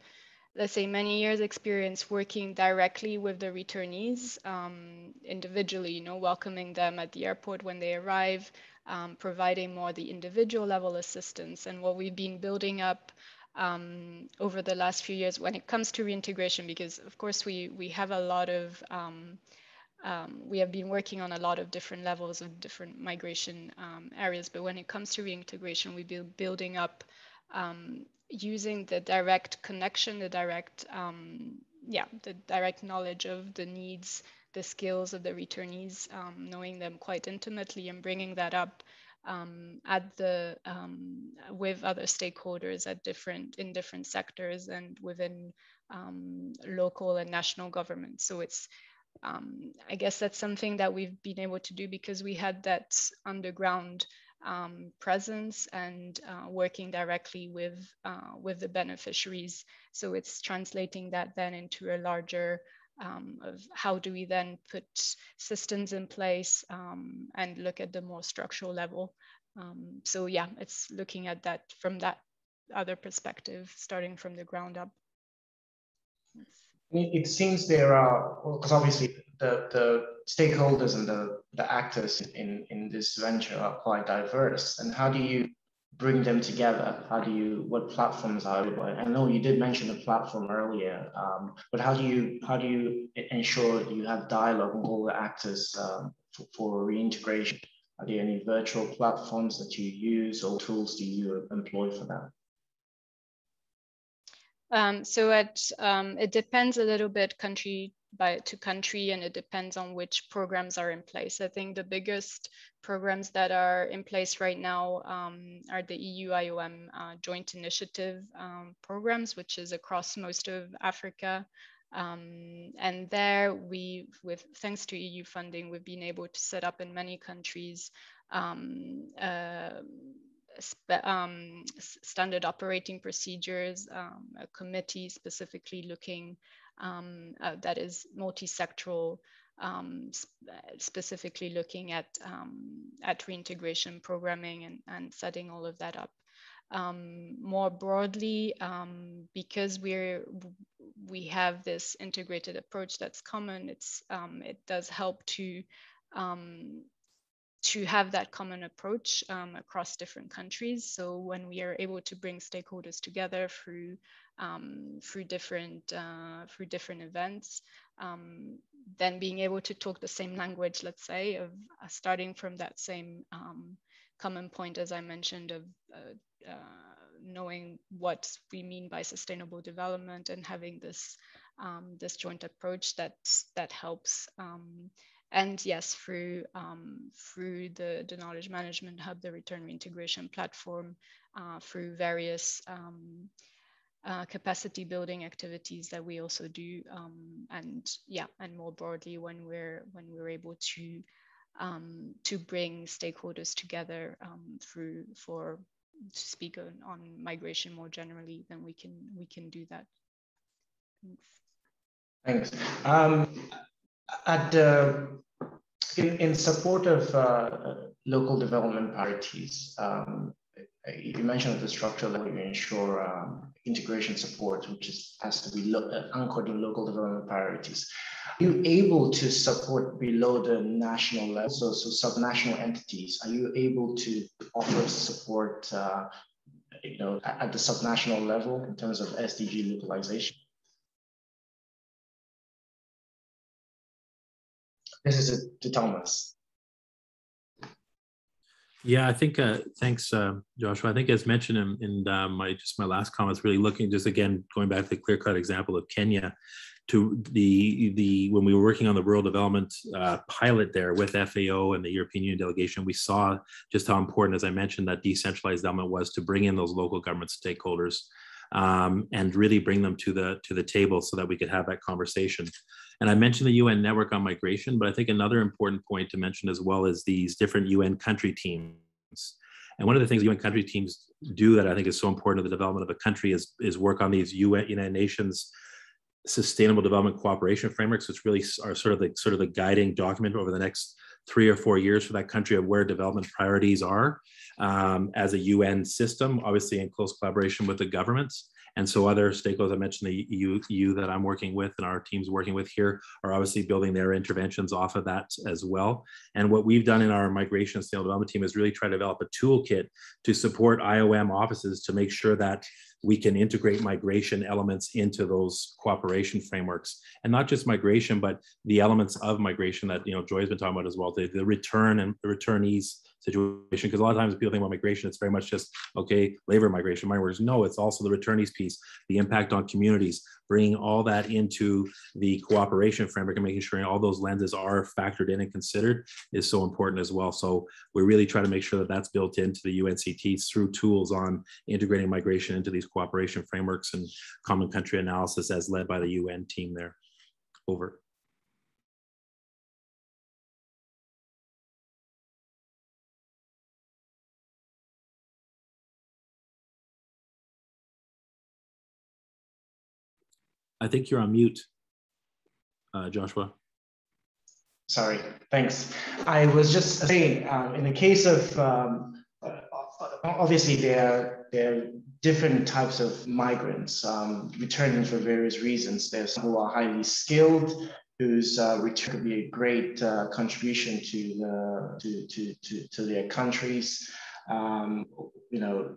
let's say many years experience working directly with the returnees um, individually you know welcoming them at the airport when they arrive um, providing more the individual level assistance and what we've been building up um, over the last few years when it comes to reintegration, because of course we we have a lot of um, um, we have been working on a lot of different levels of different migration um, areas, but when it comes to reintegration, we've been building up um, using the direct connection, the direct um, yeah, the direct knowledge of the needs, the skills of the returnees, knowing them quite intimately and bringing that up um, at the um, with other stakeholders at different in different sectors and within um, local and national governments. So it's um, I guess that's something that we've been able to do because we had that underground um, presence and uh, working directly with uh, with the beneficiaries. So it's translating that then into a larger um, of how do we then put systems in place um, and look at the more structural level. Um, so yeah, it's looking at that from that other perspective, starting from the ground up. It seems there are, because obviously the, the stakeholders and the, the actors in, in this venture are quite diverse. And how do you bring them together? How do you, what platforms are available? I know you did mention a platform earlier, um, but how do you, how do you ensure you have dialogue with all the actors um, for, for, reintegration? Are there any virtual platforms that you use or tools do you employ for that? Um, so it, um, it depends a little bit country by to country and it depends on which programs are in place. I think the biggest programs that are in place right now um, are the EU IOM uh, joint initiative um, programs, which is across most of Africa. Um, and there we, with thanks to EU funding, we've been able to set up in many countries um, uh, um, standard operating procedures, um, a committee specifically looking um, uh, that is multi-sectoral, um, sp specifically looking at um, at reintegration programming and, and setting all of that up. Um, more broadly, because we're we have this integrated approach that's common, it's it does help to um, to have that common approach um, across different countries. So when we are able to bring stakeholders together through um, through different uh, through different events, um, then being able to talk the same language, let's say, of uh, starting from that same um, common point, as I mentioned, of uh, uh, knowing what we mean by sustainable development and having this um, this joint approach that that helps um, and yes, through um, through the, the knowledge management hub, the return reintegration platform, uh, through various um, uh, capacity building activities that we also do, um, and yeah, and more broadly when we're when we're able to um, to bring stakeholders together um, through for to speak on, on migration more generally, then we can we can do that. Thanks. Thanks. At uh, in, in support of uh, local development priorities, um, you mentioned the structural level you ensure um, integration support, which is, has to be uh, anchored in local development priorities. Are you able to support below the national level, so, so subnational entities? Are you able to offer support, uh, you know, at, at the subnational level in terms of SDG localization? This is to Thomas. Yeah, I think. Uh, thanks, uh, Joshua. I think, as mentioned in, in uh, my just my last comments, really looking just again going back to the clear cut example of Kenya, to the the when we were working on the rural development uh, pilot there with FAO and the European Union delegation, we saw just how important, as I mentioned, that decentralized element was to bring in those local government stakeholders um, and really bring them to the to the table so that we could have that conversation. And I mentioned the UN network on migration, but I think another important point to mention as well is these different UN country teams. And one of the things UN country teams do that I think is so important to the development of a country is, is work on these UN United Nations sustainable development cooperation frameworks, which really are sort of the sort of the guiding document over the next three or four years for that country of where development priorities are um, as a UN system, obviously in close collaboration with the governments. And so other stakeholders, I mentioned the EU that I'm working with and our teams working with here are obviously building their interventions off of that as well. And what we've done in our migration and development team is really try to develop a toolkit to support IOM offices to make sure that we can integrate migration elements into those cooperation frameworks and not just migration but the elements of migration that you know joy's been talking about as well the, the return and the returnees situation because a lot of times people think about migration it's very much just okay labor migration migrants no it's also the returnees piece the impact on communities bringing all that into the cooperation framework and making sure all those lenses are factored in and considered is so important as well. So we really try to make sure that that's built into the unct through tools on integrating migration into these cooperation frameworks and common country analysis as led by the UN team there over I think you're on mute, uh, Joshua. Sorry, thanks. I was just saying, um, in the case of, um, uh, obviously there, there are different types of migrants um, returning for various reasons. There's some who are highly skilled, whose uh, return could be a great uh, contribution to, the, to, to, to, to their countries. Um, you know,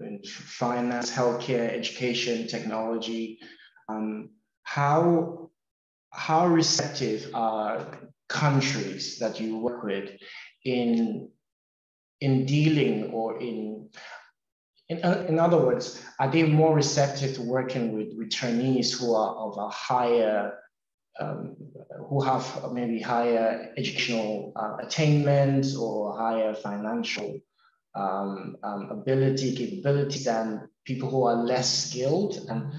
in finance, healthcare, education, technology, um, how how receptive are countries that you work with in in dealing or in in, in other words, are they more receptive to working with returnees who are of a higher um, who have maybe higher educational uh, attainment or higher financial um, um, ability, capabilities than people who are less skilled? And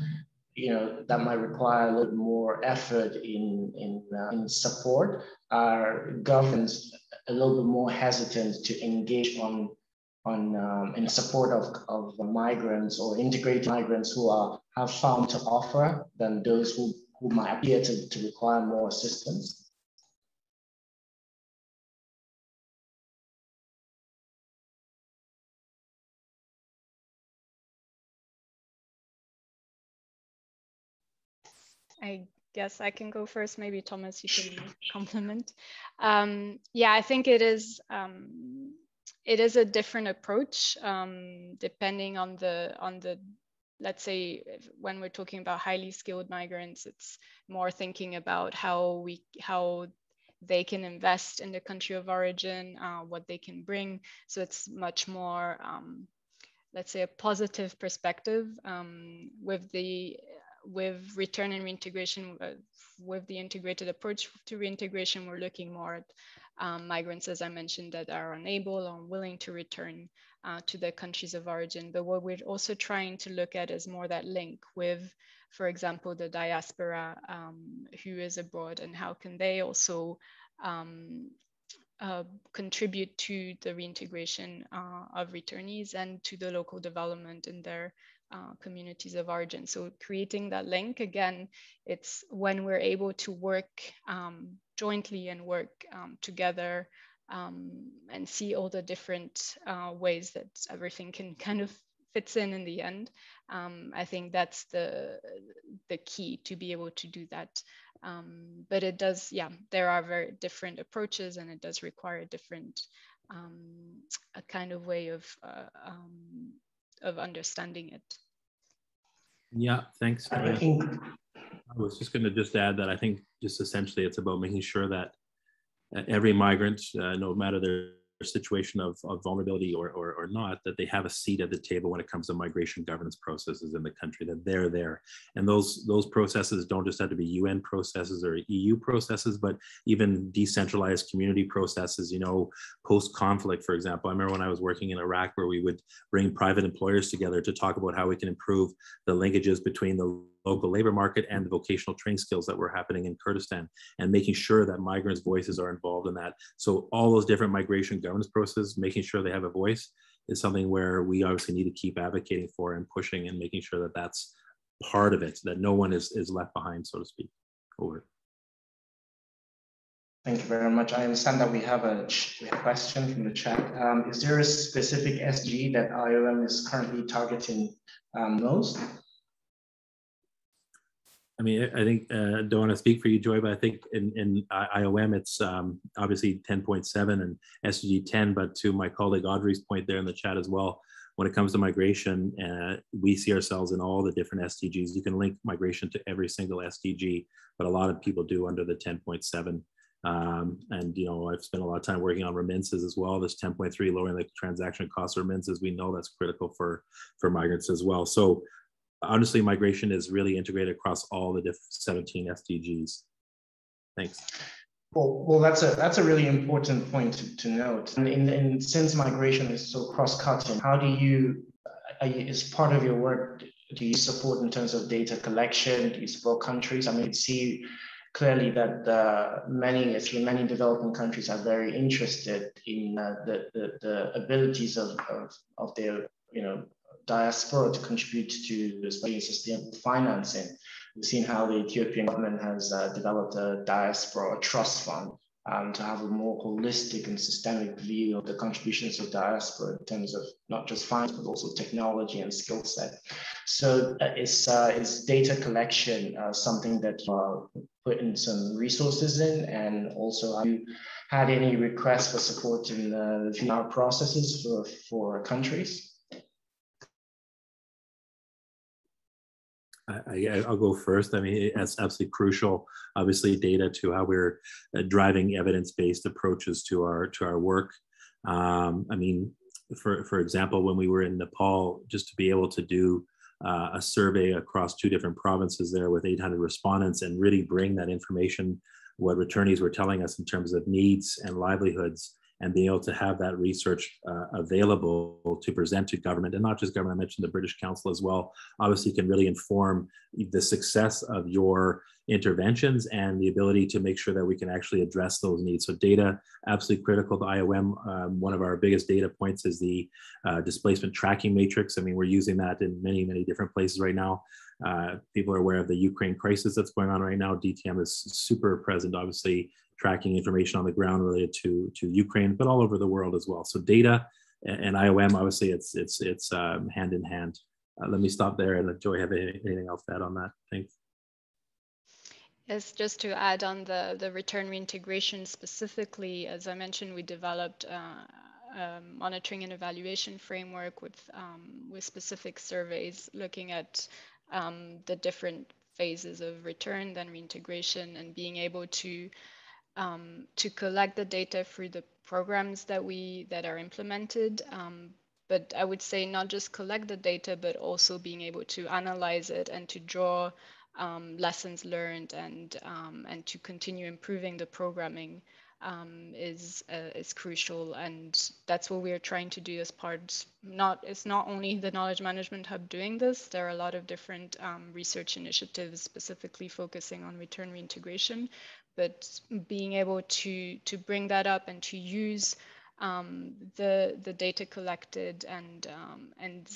you know that might require a little more effort in in, uh, in support are governments a little bit more hesitant to engage on on um, in support of, of migrants or integrated migrants who are have found to offer than those who, who might appear to, to require more assistance. I guess I can go first. Maybe Thomas, you can complement. Um, yeah, I think it is. Um, it is a different approach um, depending on the on the let's say when we're talking about highly skilled migrants it's more thinking about how we how they can invest in the country of origin uh, what they can bring so it's much more um, let's say a positive perspective um, with the with return and reintegration, uh, with the integrated approach to reintegration, we're looking more at um, migrants, as I mentioned, that are unable or unwilling to return uh, to their countries of origin. But what we're also trying to look at is more that link with, for example, the diaspora um, who is abroad and how can they also um, uh, contribute to the reintegration uh, of returnees and to the local development in their uh, communities of origin. So creating that link again, it's when we're able to work um, jointly and work um, together um, and see all the different uh, ways that everything can kind of fits in in the end. Um, I think that's the the key to be able to do that. Um, but it does, yeah, there are very different approaches and it does require a different um, a kind of way of uh, of understanding it. Yeah, thanks. I think I was just going to just add that I think just essentially it's about making sure that every migrant, uh, no matter their situation of, of vulnerability or, or, or, not, that they have a seat at the table when it comes to migration governance processes in the country, that they're there. And those, those processes don't just have to be UN processes or EU processes, but even decentralized community processes, you know, post-conflict, for example. I remember when I was working in Iraq where we would bring private employers together to talk about how we can improve the linkages between the local labor market and the vocational training skills that were happening in Kurdistan and making sure that migrants' voices are involved in that. So all those different migration governance processes, making sure they have a voice is something where we obviously need to keep advocating for and pushing and making sure that that's part of it, that no one is, is left behind, so to speak. Over. Thank you very much. I understand that we have a, question from the chat. Um, is there a specific SG that IOM is currently targeting um, most? I mean, I think uh, don't want to speak for you, Joy, but I think in, in IOM it's um, obviously 10.7 and SDG 10. But to my colleague Audrey's point there in the chat as well, when it comes to migration, uh, we see ourselves in all the different SDGs. You can link migration to every single SDG, but a lot of people do under the 10.7. Um, and you know, I've spent a lot of time working on remittances as well. This 10.3 lowering the transaction cost of remittances, we know that's critical for for migrants as well. So honestly, migration is really integrated across all the different 17 SDGs. Thanks. Well, well, that's a that's a really important point to, to note. And in, in, since migration is so cross-cutting, how do you, as part of your work, do you support in terms of data collection? Do you support countries? I mean, see clearly that uh, many, many developing countries are very interested in uh, the, the, the abilities of, of, of their, you know, diaspora to contribute to especially sustainable financing. We've seen how the Ethiopian government has uh, developed a diaspora trust fund um, to have a more holistic and systemic view of the contributions of diaspora in terms of not just finance, but also technology and skill set. So uh, is, uh, is data collection uh, something that you are putting some resources in? And also have you had any requests for support in the VR processes for, for countries? I, will go first. I mean, it's absolutely crucial. Obviously, data to how we're uh, driving evidence-based approaches to our to our work. Um, I mean, for for example, when we were in Nepal, just to be able to do uh, a survey across two different provinces there with 800 respondents and really bring that information, what returnees were telling us in terms of needs and livelihoods, and being able to have that research uh, available to present to government and not just government. I mentioned the British Council as well. Obviously, can really inform the success of your interventions and the ability to make sure that we can actually address those needs. So data, absolutely critical to IOM. Um, one of our biggest data points is the uh, displacement tracking matrix. I mean, we're using that in many, many different places right now. Uh, people are aware of the Ukraine crisis that's going on right now. DTM is super present, obviously, tracking information on the ground related to, to Ukraine, but all over the world as well. So data and, IOM, obviously, it's, it's, it's um, hand in hand. Uh, let me stop there and let Joy have anything else to add on that. Thanks. Yes, just to add on the, the return reintegration specifically, as I mentioned, we developed uh, a monitoring and evaluation framework with, um, with specific surveys looking at um, the different phases of return, then reintegration, and being able to um, to collect the data through the programs that we that are implemented. Um, but I would say not just collect the data, but also being able to analyze it and to draw um, lessons learned and um, and to continue improving the programming um, is uh, is crucial and that's what we are trying to do as part not it's not only the knowledge management hub doing this there are a lot of different um, research initiatives specifically focusing on return reintegration but being able to to bring that up and to use um, the the data collected and um, and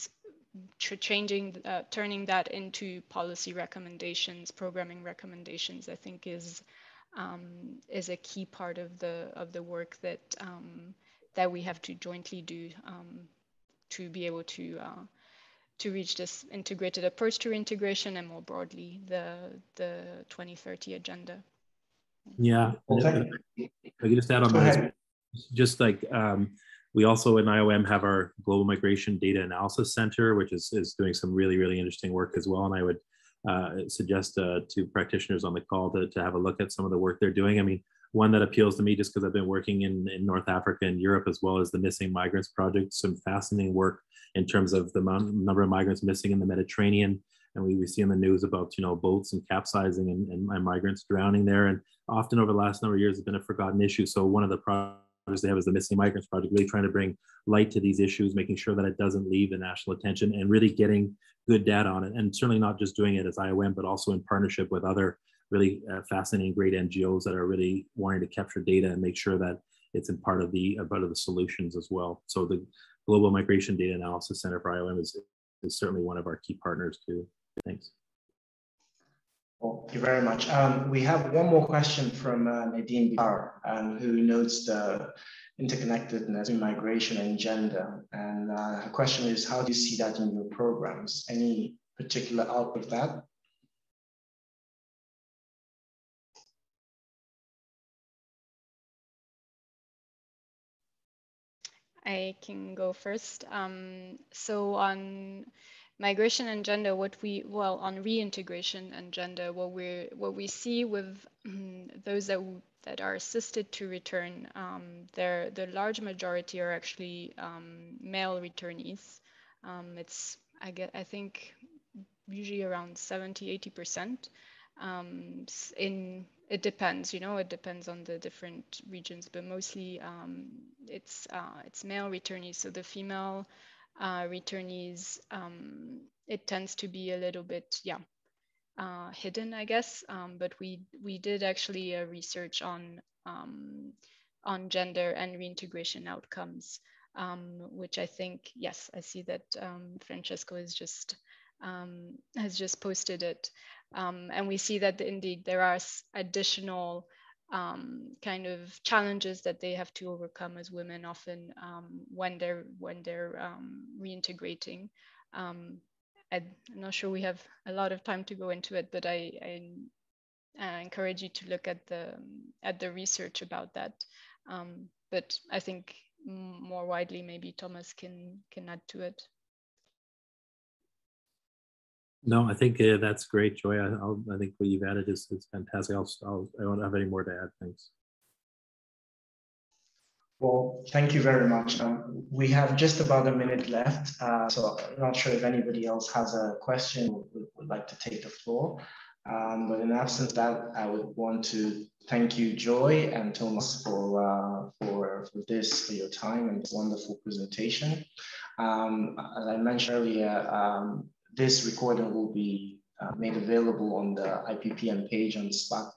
changing, uh, turning that into policy recommendations, programming recommendations, I think is um, is a key part of the of the work that um, that we have to jointly do um, to be able to uh, to reach this integrated approach to integration and more broadly the the 2030 agenda. Yeah, I could just add on that. Just like um, we also in IOM have our Global Migration Data Analysis Center, which is, is doing some really, really interesting work as well. And I would uh, suggest uh, to practitioners on the call to, to have a look at some of the work they're doing. I mean, one that appeals to me just because I've been working in, in North Africa and Europe as well as the Missing Migrants Project, some fascinating work in terms of the number of migrants missing in the Mediterranean. And we, we see in the news about, you know, boats and capsizing and, and, migrants drowning there. And often over the last number of years, it's been a forgotten issue. So one of the projects they have is the Missing Migrants Project, really trying to bring light to these issues, making sure that it doesn't leave the national attention and really getting good data on it. And certainly not just doing it as IOM, but also in partnership with other really uh, fascinating, great NGOs that are really wanting to capture data and make sure that it's in part of the part of the solutions as well. So the Global Migration Data Analysis Center for IOM is, is certainly one of our key partners too. Thanks. Thank you very much. Um, we have one more question from uh, Nadine Barr, um, who notes the interconnectedness in migration and gender. And uh, her question is, how do you see that in your programs? Any particular output of that? I can go first. Um, so on migration and gender what we well on reintegration and gender what we what we see with um, those that that are assisted to return um, there the large majority are actually um, male returnees. Um, it's i get i think usually around 70 80 percent. Um, in it depends you know it depends on the different regions but mostly um, it's uh, it's male returnees. So the female uh, returnees, um, it tends to be a little bit, yeah, uh, hidden, I guess. Um, but we we did actually a research on um, on gender and reintegration outcomes, um, which I think, yes, I see that um, Francesco is just um, has just posted it, and we see that indeed there are additional um, kind of challenges that they have to overcome as women often um, when they're when they're um, reintegrating. Um, I'm not sure we have a lot of time to go into it, but I, I, I encourage you to look at the at the research about that. Um, but I think more widely, maybe Thomas can can add to it. No, I think uh, that's great, Joy. I, I'll, I think what you've added is, is fantastic. I'll, I'll, I don't have any more to add. Thanks. Well, thank you very much. Um, we have just about a minute left, uh, so I'm not sure if anybody else has a question would, would like to take the floor. Um, but in absence of that, I would want to thank you, Joy and Thomas, for, uh, for, for this, for your time and this wonderful presentation. Um, as I mentioned earlier, um, this recording will be uh, made available on the IPPN page on Spark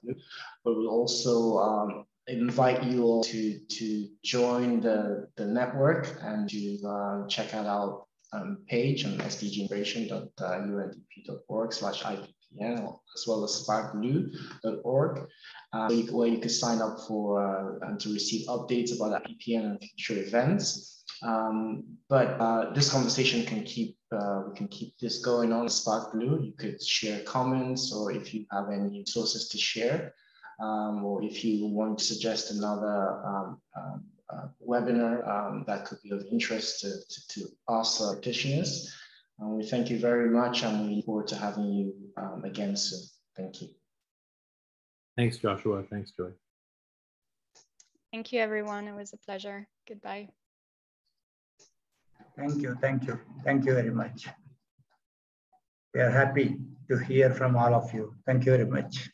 but we'll also um, invite you all to, to join the, the network and to uh, check out our um, page on sdgintegration.undp.org slash IPPN, as well as sparkblue.org, uh, where you can sign up for uh, and to receive updates about IPPN and future events. Um, but uh, this conversation can keep uh, we can keep this going on SparkBlue. You could share comments or if you have any sources to share, um, or if you want to suggest another um, um, uh, webinar um, that could be of interest to, to, to us uh, practitioners. Um, we thank you very much and we look forward to having you um, again soon. Thank you. Thanks, Joshua. Thanks, Joy. Thank you, everyone. It was a pleasure. Goodbye. Thank you. Thank you. Thank you very much. We are happy to hear from all of you. Thank you very much.